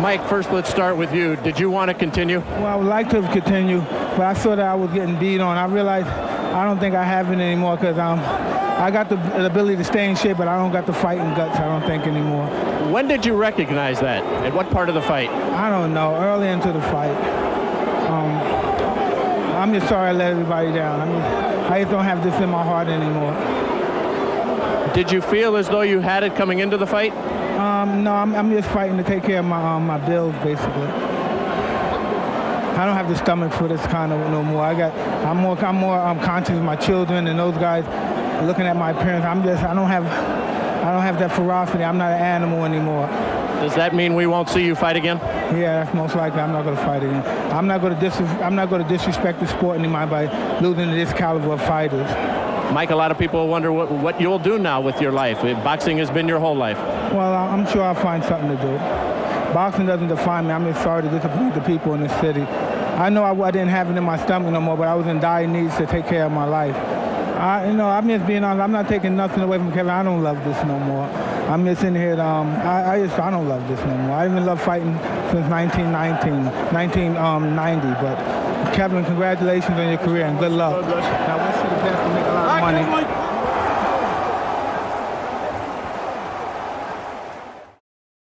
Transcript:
Mike, first let's start with you. Did you want to continue? Well, I would like to continue, but I saw that I was getting beat on. I realized I don't think I have it anymore because um, I got the, the ability to stay in shape, but I don't got the fighting guts, I don't think, anymore. When did you recognize that? At what part of the fight? I don't know, early into the fight. Um, I'm just sorry I let everybody down. I mean, I just don't have this in my heart anymore. Did you feel as though you had it coming into the fight? Um, no, I'm, I'm just fighting to take care of my um, my bills, basically. I don't have the stomach for this kind of no more. I got, I'm more, I'm more um, conscious of my children and those guys looking at my parents. I'm just, I don't have, I don't have that ferocity. I'm not an animal anymore. Does that mean we won't see you fight again? Yeah, that's most likely. I'm not going to fight again. I'm not going to dis- I'm not going to disrespect the sport anymore by losing to this caliber of fighters. Mike, a lot of people wonder what, what you'll do now with your life. Boxing has been your whole life. Well, I'm sure I'll find something to do. Boxing doesn't define me. I'm just sorry to disappoint the people in the city. I know I, I didn't have it in my stomach no more, but I was in dire needs to take care of my life. I, you know, I'm just being honest. I'm not taking nothing away from Kevin. I don't love this no more. I'm just in here. Um, I, I just I don't love this no more. I even love fighting since 1919, 1990. But Kevin, congratulations on your career and good luck. I wish you the best and make a lot of money.